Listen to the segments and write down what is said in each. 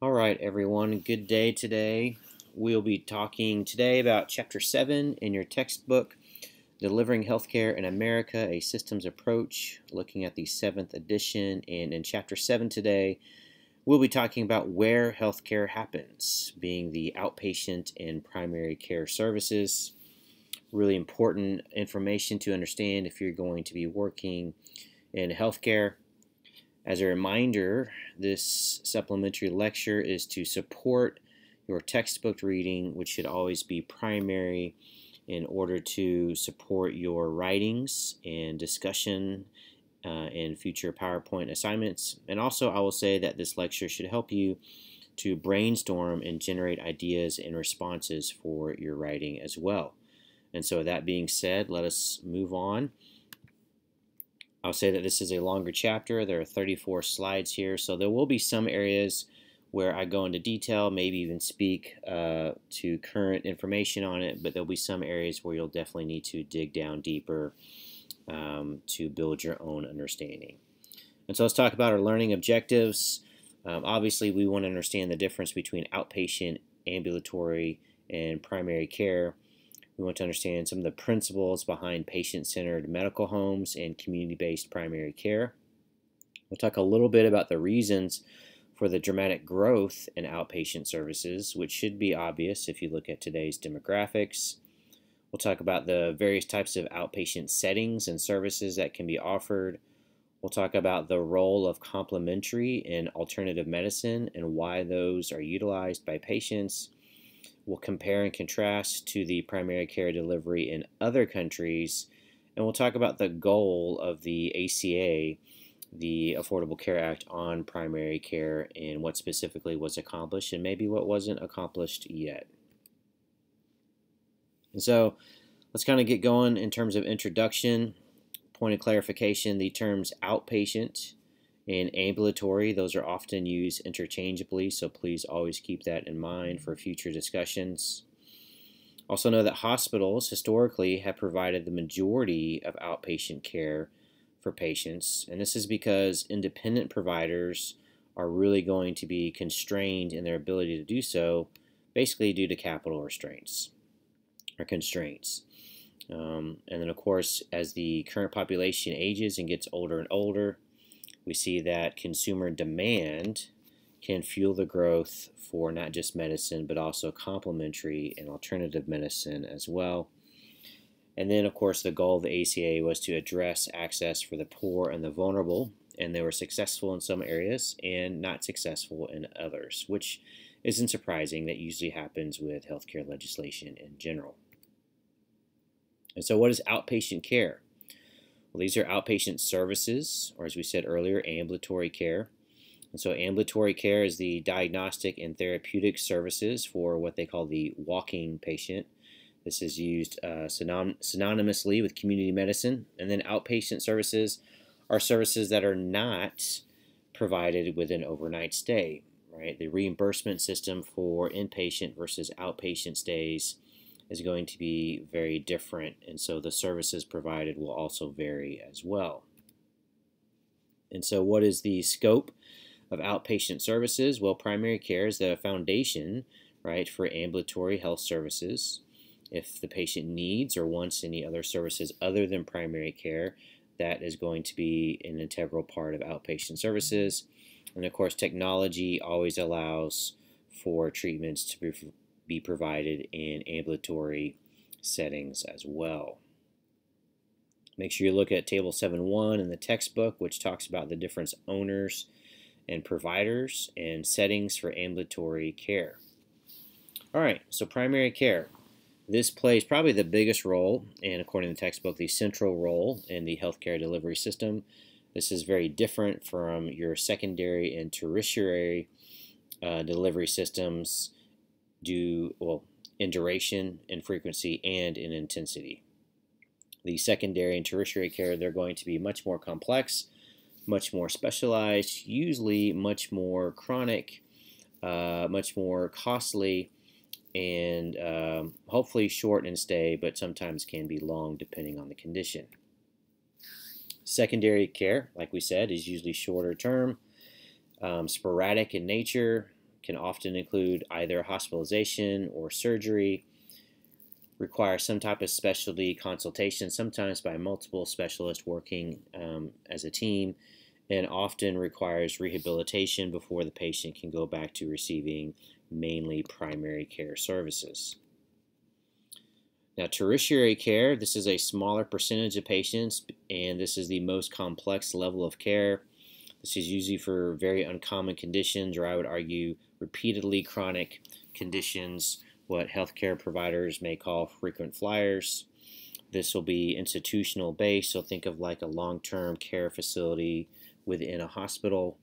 All right, everyone, good day today. We'll be talking today about Chapter 7 in your textbook, Delivering Healthcare in America, a Systems Approach, looking at the 7th edition. And in Chapter 7 today, we'll be talking about where healthcare happens, being the outpatient and primary care services. Really important information to understand if you're going to be working in healthcare. As a reminder, this supplementary lecture is to support your textbook reading, which should always be primary in order to support your writings and discussion uh, in future PowerPoint assignments. And also, I will say that this lecture should help you to brainstorm and generate ideas and responses for your writing as well. And so, that being said, let us move on. I'll say that this is a longer chapter. There are 34 slides here, so there will be some areas where I go into detail, maybe even speak uh, to current information on it, but there'll be some areas where you'll definitely need to dig down deeper um, to build your own understanding. And so let's talk about our learning objectives. Um, obviously, we want to understand the difference between outpatient, ambulatory, and primary care. We want to understand some of the principles behind patient-centered medical homes and community-based primary care. We'll talk a little bit about the reasons for the dramatic growth in outpatient services, which should be obvious if you look at today's demographics. We'll talk about the various types of outpatient settings and services that can be offered. We'll talk about the role of complementary and alternative medicine and why those are utilized by patients. We'll compare and contrast to the primary care delivery in other countries, and we'll talk about the goal of the ACA, the Affordable Care Act, on primary care and what specifically was accomplished and maybe what wasn't accomplished yet. And so let's kind of get going in terms of introduction. Point of clarification the terms outpatient and ambulatory, those are often used interchangeably, so please always keep that in mind for future discussions. Also know that hospitals historically have provided the majority of outpatient care for patients, and this is because independent providers are really going to be constrained in their ability to do so, basically due to capital restraints or constraints. Um, and then, of course, as the current population ages and gets older and older, we see that consumer demand can fuel the growth for not just medicine, but also complementary and alternative medicine as well. And then, of course, the goal of the ACA was to address access for the poor and the vulnerable, and they were successful in some areas and not successful in others, which isn't surprising. That usually happens with healthcare legislation in general. And so, what is outpatient care? Well, these are outpatient services, or as we said earlier, ambulatory care. And so ambulatory care is the diagnostic and therapeutic services for what they call the walking patient. This is used uh, synony synonymously with community medicine. And then outpatient services are services that are not provided with an overnight stay, right? The reimbursement system for inpatient versus outpatient stays is going to be very different, and so the services provided will also vary as well. And so, what is the scope of outpatient services? Well, primary care is the foundation, right, for ambulatory health services. If the patient needs or wants any other services other than primary care, that is going to be an integral part of outpatient services. And of course, technology always allows for treatments to be be provided in ambulatory settings as well. Make sure you look at Table 7.1 in the textbook, which talks about the different owners and providers and settings for ambulatory care. All right, so primary care. This plays probably the biggest role, and according to the textbook, the central role in the healthcare delivery system. This is very different from your secondary and tertiary uh, delivery systems do well in duration, in frequency, and in intensity. The secondary and tertiary care, they're going to be much more complex, much more specialized, usually much more chronic, uh, much more costly, and um, hopefully short in stay, but sometimes can be long depending on the condition. Secondary care, like we said, is usually shorter term, um, sporadic in nature, can often include either hospitalization or surgery, require some type of specialty consultation, sometimes by multiple specialists working um, as a team, and often requires rehabilitation before the patient can go back to receiving mainly primary care services. Now, tertiary care, this is a smaller percentage of patients, and this is the most complex level of care. This is usually for very uncommon conditions, or I would argue repeatedly chronic conditions, what healthcare providers may call frequent flyers. This will be institutional based, so think of like a long term care facility within a hospital.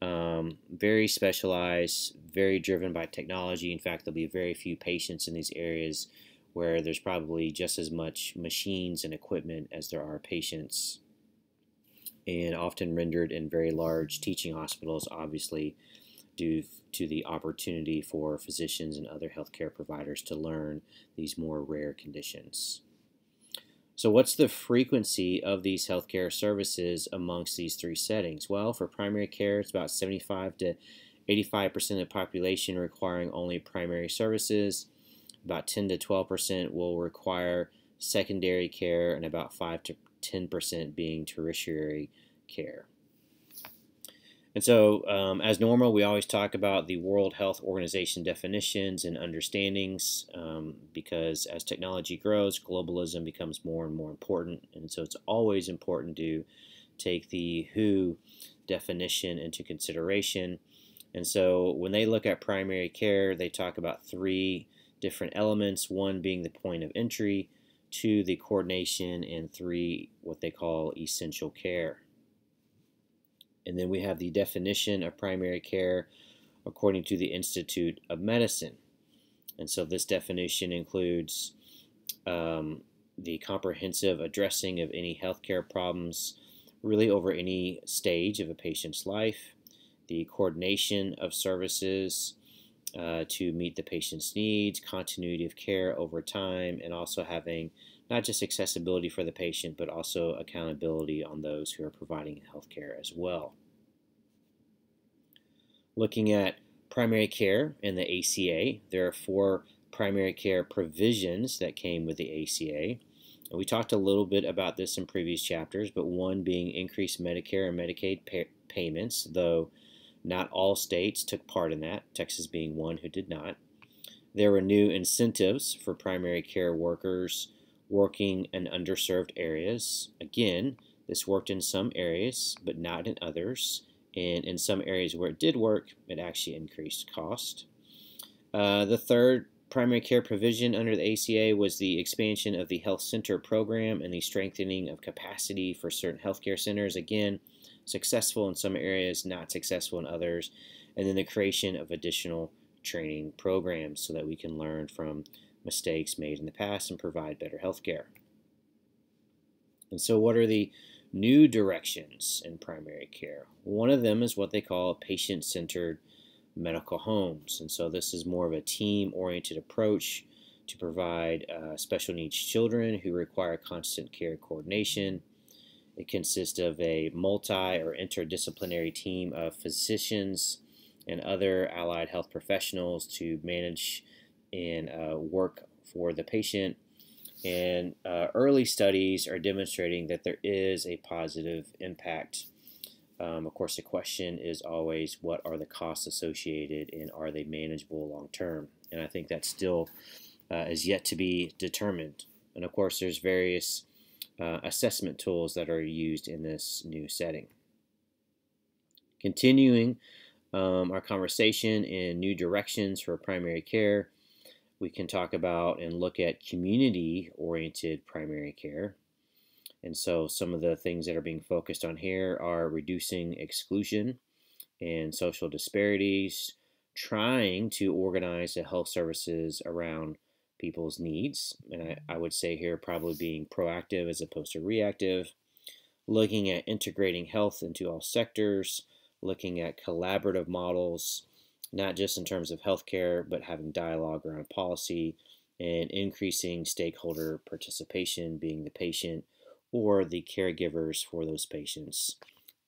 Um, very specialized, very driven by technology. In fact, there'll be very few patients in these areas where there's probably just as much machines and equipment as there are patients, and often rendered in very large teaching hospitals, obviously, due to the opportunity for physicians and other healthcare providers to learn these more rare conditions. So, what's the frequency of these healthcare services amongst these three settings? Well, for primary care, it's about 75 to 85% of the population requiring only primary services about 10 to 12% will require secondary care, and about 5 to 10% being tertiary care. And so, um, as normal, we always talk about the World Health Organization definitions and understandings um, because as technology grows, globalism becomes more and more important. And so, it's always important to take the WHO definition into consideration. And so, when they look at primary care, they talk about three different elements, one being the point of entry, two, the coordination, and three, what they call essential care. And then we have the definition of primary care according to the Institute of Medicine. And so this definition includes um, the comprehensive addressing of any healthcare problems really over any stage of a patient's life, the coordination of services, uh, to meet the patient's needs, continuity of care over time, and also having not just accessibility for the patient, but also accountability on those who are providing healthcare as well. Looking at primary care and the ACA, there are four primary care provisions that came with the ACA. And we talked a little bit about this in previous chapters, but one being increased Medicare and Medicaid pay payments, though not all states took part in that, Texas being one who did not. There were new incentives for primary care workers working in underserved areas. Again, this worked in some areas, but not in others. And in some areas where it did work, it actually increased cost. Uh, the third primary care provision under the ACA was the expansion of the health center program and the strengthening of capacity for certain healthcare centers. Again, successful in some areas, not successful in others, and then the creation of additional training programs so that we can learn from mistakes made in the past and provide better health care. And so, what are the new directions in primary care? One of them is what they call patient centered medical homes. And so, this is more of a team oriented approach to provide uh, special needs children who require constant care coordination it consists of a multi or interdisciplinary team of physicians and other allied health professionals to manage and uh, work for the patient. And uh, early studies are demonstrating that there is a positive impact. Um, of course, the question is always what are the costs associated and are they manageable long term? And I think that still uh, is yet to be determined. And of course, there's various uh, assessment tools that are used in this new setting. Continuing um, our conversation in new directions for primary care, we can talk about and look at community-oriented primary care. And so some of the things that are being focused on here are reducing exclusion and social disparities, trying to organize the health services around people's needs. And I, I would say here probably being proactive as opposed to reactive, looking at integrating health into all sectors, looking at collaborative models, not just in terms of healthcare, but having dialogue around policy and increasing stakeholder participation, being the patient or the caregivers for those patients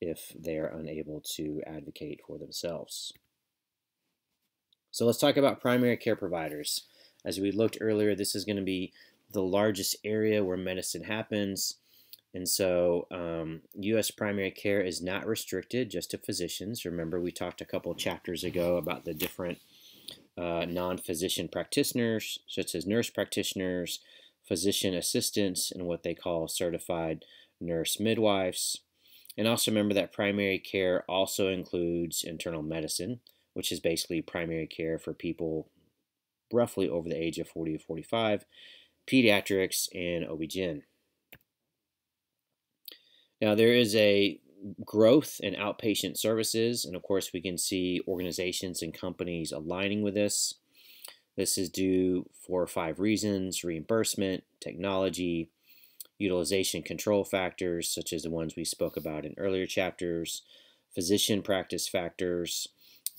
if they are unable to advocate for themselves. So let's talk about primary care providers. As we looked earlier, this is going to be the largest area where medicine happens. And so, um, U.S. primary care is not restricted just to physicians. Remember, we talked a couple chapters ago about the different uh, non physician practitioners, such as nurse practitioners, physician assistants, and what they call certified nurse midwives. And also remember that primary care also includes internal medicine, which is basically primary care for people roughly over the age of 40 to 45, pediatrics, and OB-GYN. Now, there is a growth in outpatient services, and of course, we can see organizations and companies aligning with this. This is due for five reasons reimbursement, technology, utilization control factors, such as the ones we spoke about in earlier chapters, physician practice factors,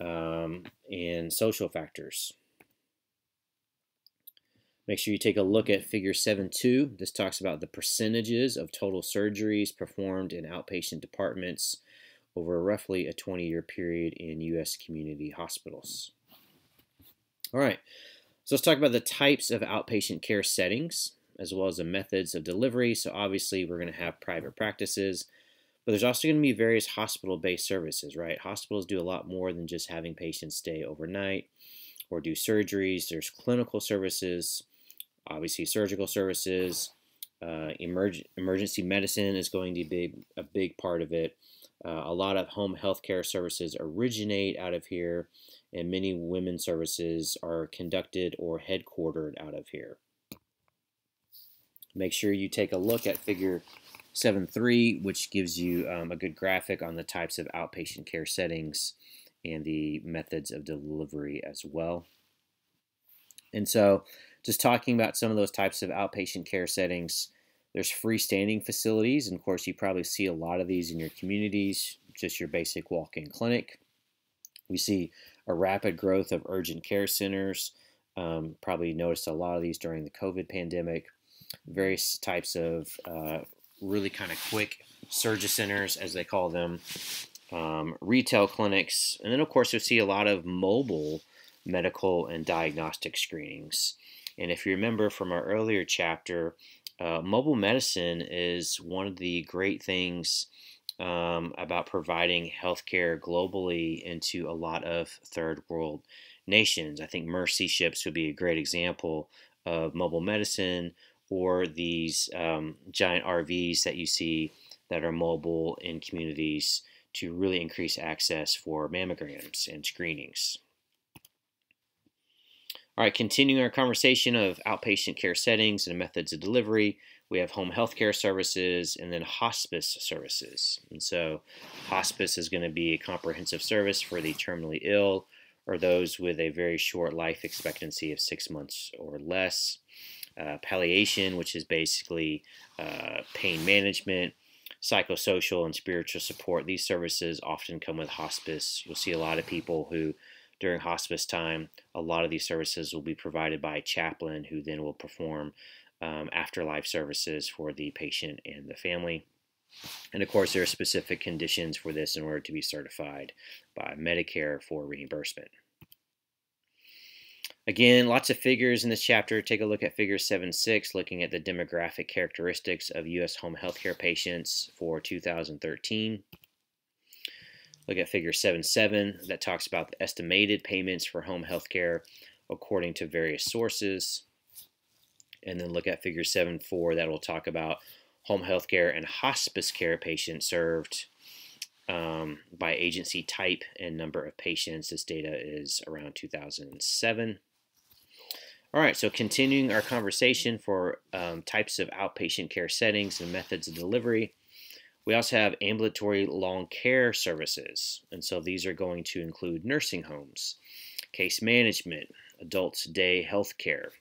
um, and social factors. Make sure you take a look at figure 7.2. This talks about the percentages of total surgeries performed in outpatient departments over roughly a 20-year period in U.S. community hospitals. All right, so let's talk about the types of outpatient care settings as well as the methods of delivery. So obviously we're going to have private practices, but there's also going to be various hospital-based services, right? Hospitals do a lot more than just having patients stay overnight or do surgeries. There's clinical services, obviously surgical services, uh, emerg emergency medicine is going to be a big part of it. Uh, a lot of home health care services originate out of here, and many women's services are conducted or headquartered out of here. Make sure you take a look at figure 7.3, which gives you um, a good graphic on the types of outpatient care settings and the methods of delivery as well. And so just talking about some of those types of outpatient care settings, there's freestanding facilities, and of course you probably see a lot of these in your communities, just your basic walk-in clinic. We see a rapid growth of urgent care centers. Um, probably noticed a lot of these during the COVID pandemic. Various types of uh, really kind of quick surge centers, as they call them, um, retail clinics, and then of course you'll see a lot of mobile medical and diagnostic screenings. And if you remember from our earlier chapter, uh, mobile medicine is one of the great things um, about providing healthcare globally into a lot of third world nations. I think Mercy ships would be a great example of mobile medicine or these um, giant RVs that you see that are mobile in communities to really increase access for mammograms and screenings. All right, continuing our conversation of outpatient care settings and methods of delivery, we have home health care services and then hospice services. And so, hospice is going to be a comprehensive service for the terminally ill or those with a very short life expectancy of six months or less. Uh, palliation, which is basically uh, pain management, psychosocial and spiritual support. These services often come with hospice. You'll see a lot of people who during hospice time, a lot of these services will be provided by a chaplain who then will perform um, afterlife services for the patient and the family. And of course, there are specific conditions for this in order to be certified by Medicare for reimbursement. Again, lots of figures in this chapter. Take a look at figure 7.6, looking at the demographic characteristics of U.S. home health care patients for 2013. Look at figure 7.7 that talks about the estimated payments for home health care according to various sources. And then look at figure 7.4 that will talk about home health care and hospice care patients served um, by agency type and number of patients. This data is around 2007. All right, so continuing our conversation for um, types of outpatient care settings and methods of delivery. We also have ambulatory long care services, and so these are going to include nursing homes, case management, adults day health care,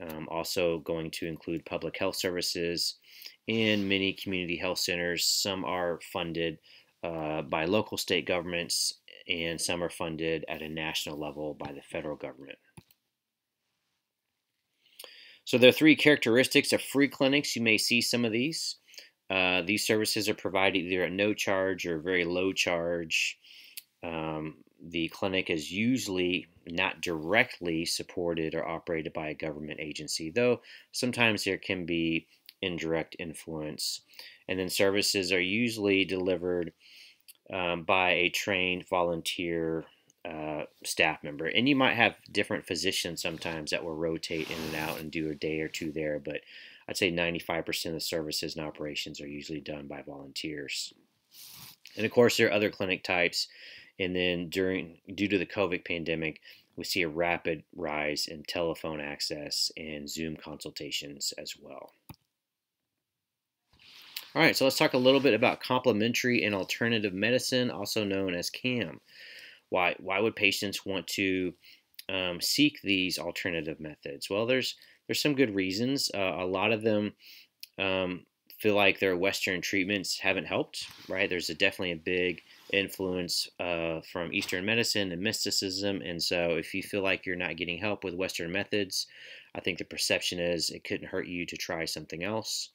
um, also going to include public health services and many community health centers. Some are funded uh, by local state governments and some are funded at a national level by the federal government. So there are three characteristics of free clinics. You may see some of these. Uh, these services are provided either at no charge or very low charge. Um, the clinic is usually not directly supported or operated by a government agency, though sometimes there can be indirect influence. And then services are usually delivered um, by a trained volunteer uh, staff member. And you might have different physicians sometimes that will rotate in and out and do a day or two there, but I'd say 95% of the services and operations are usually done by volunteers. And of course, there are other clinic types. And then during due to the COVID pandemic, we see a rapid rise in telephone access and Zoom consultations as well. All right, so let's talk a little bit about complementary and alternative medicine, also known as CAM. Why, why would patients want to um, seek these alternative methods? Well, there's there's some good reasons. Uh, a lot of them um, feel like their Western treatments haven't helped. Right? There's a, definitely a big influence uh, from Eastern medicine and mysticism, and so if you feel like you're not getting help with Western methods, I think the perception is it couldn't hurt you to try something else.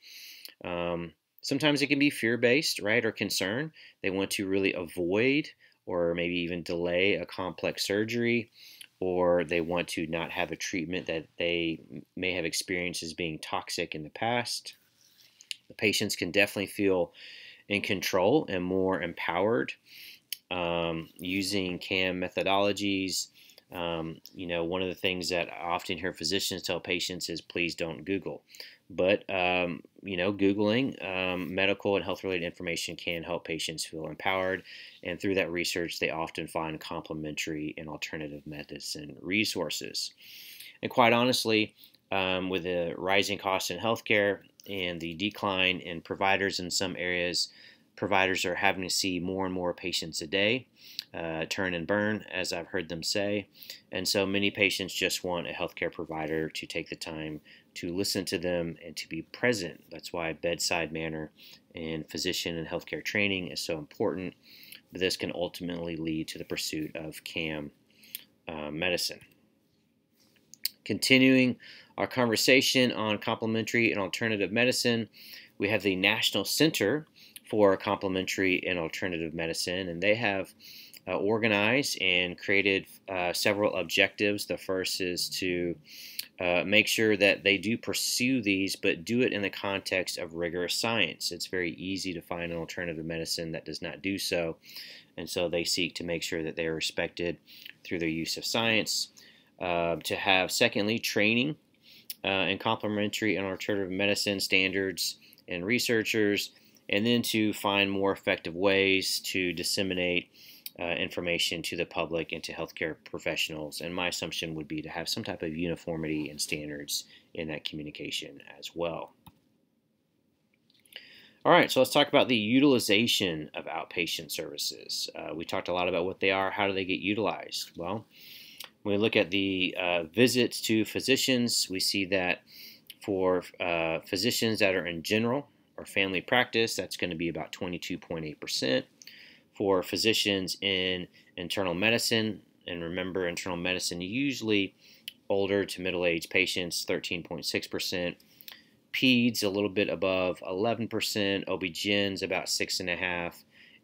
Um, Sometimes it can be fear based, right, or concern. They want to really avoid or maybe even delay a complex surgery, or they want to not have a treatment that they may have experienced as being toxic in the past. The patients can definitely feel in control and more empowered um, using CAM methodologies. Um, you know, one of the things that I often hear physicians tell patients is please don't Google. But, um, you know, Googling um, medical and health related information can help patients feel empowered. And through that research, they often find complementary and alternative medicine resources. And quite honestly, um, with the rising costs in healthcare and the decline in providers in some areas, providers are having to see more and more patients a day, uh, turn and burn, as I've heard them say. And so many patients just want a healthcare provider to take the time to listen to them and to be present. That's why bedside manner and physician and healthcare training is so important. But this can ultimately lead to the pursuit of CAM uh, medicine. Continuing our conversation on complementary and alternative medicine, we have the National Center for Complementary and Alternative Medicine, and they have uh, organized and created uh, several objectives. The first is to uh, make sure that they do pursue these, but do it in the context of rigorous science. It's very easy to find an alternative medicine that does not do so, and so they seek to make sure that they are respected through their use of science. Uh, to have, secondly, training uh, in complementary and alternative medicine standards and researchers, and then to find more effective ways to disseminate uh, information to the public and to healthcare professionals. And my assumption would be to have some type of uniformity and standards in that communication as well. All right, so let's talk about the utilization of outpatient services. Uh, we talked a lot about what they are. How do they get utilized? Well, when we look at the uh, visits to physicians, we see that for uh, physicians that are in general or family practice, that's going to be about 22.8 percent for physicians in internal medicine. And remember, internal medicine usually older to middle aged patients, 13.6%. Peds a little bit above 11%. OB-GYNs about 6.5%.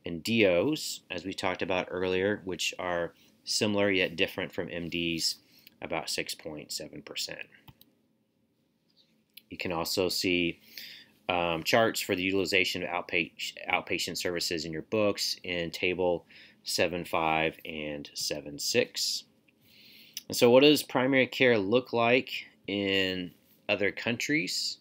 And DOs, as we talked about earlier, which are similar yet different from MDs, about 6.7%. You can also see um, charts for the utilization of outpatient, outpatient services in your books in table 7.5 and 7.6. And so what does primary care look like in other countries?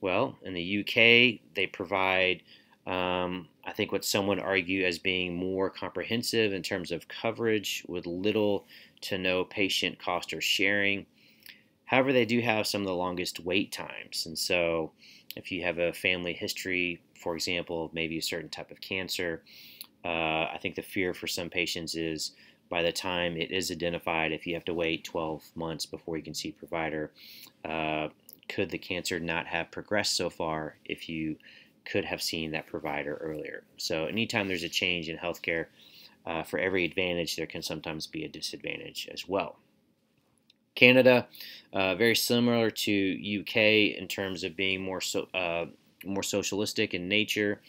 Well, in the UK, they provide, um, I think, what some would argue as being more comprehensive in terms of coverage with little to no patient cost or sharing. However, they do have some of the longest wait times. And so if you have a family history, for example, of maybe a certain type of cancer, uh, I think the fear for some patients is by the time it is identified, if you have to wait 12 months before you can see a provider, uh, could the cancer not have progressed so far if you could have seen that provider earlier? So, anytime there's a change in healthcare, uh, for every advantage, there can sometimes be a disadvantage as well. Canada, uh, very similar to UK in terms of being more so, uh, more socialistic in nature.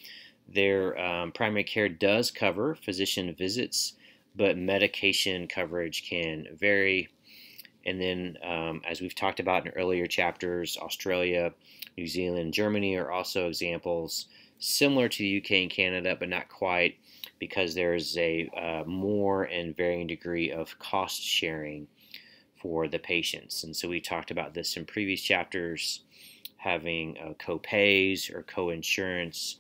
Their um, primary care does cover physician visits, but medication coverage can vary. And then, um, as we've talked about in earlier chapters, Australia, New Zealand, Germany are also examples similar to the UK and Canada, but not quite because there's a uh, more and varying degree of cost sharing for the patients. And so we talked about this in previous chapters, having uh, co-pays or co-insurance.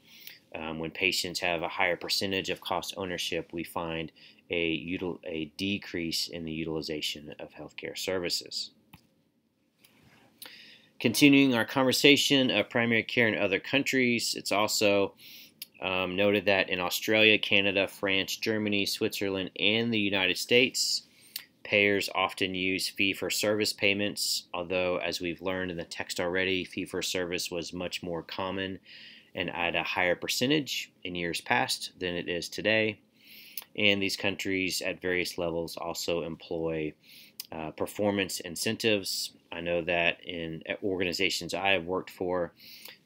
Um, when patients have a higher percentage of cost ownership, we find a, a decrease in the utilization of healthcare services. Continuing our conversation of primary care in other countries, it's also um, noted that in Australia, Canada, France, Germany, Switzerland, and the United States, payers often use fee for service payments, although, as we've learned in the text already, fee for service was much more common and at a higher percentage in years past than it is today. And these countries at various levels also employ uh, performance incentives. I know that in organizations I have worked for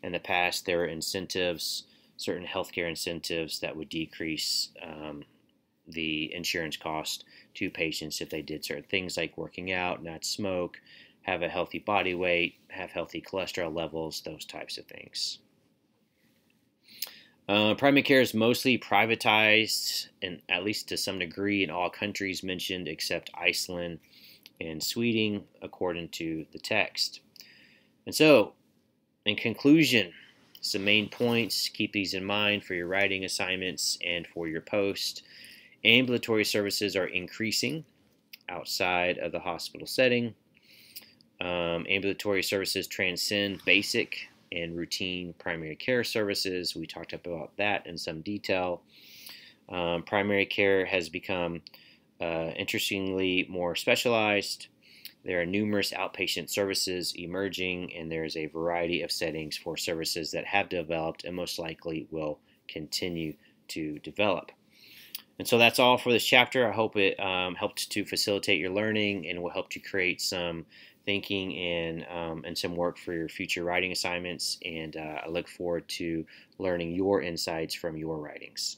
in the past, there are incentives certain healthcare incentives that would decrease um, the insurance cost to patients if they did certain things like working out, not smoke, have a healthy body weight, have healthy cholesterol levels, those types of things. Uh, primary care is mostly privatized, and at least to some degree, in all countries mentioned except Iceland and Sweden, according to the text. And so, in conclusion, some main points. Keep these in mind for your writing assignments and for your post. Ambulatory services are increasing outside of the hospital setting. Um, ambulatory services transcend basic and routine primary care services. We talked about that in some detail. Um, primary care has become uh, interestingly more specialized. There are numerous outpatient services emerging, and there's a variety of settings for services that have developed and most likely will continue to develop. And so that's all for this chapter. I hope it um, helped to facilitate your learning and will help to create some thinking and, um, and some work for your future writing assignments. And uh, I look forward to learning your insights from your writings.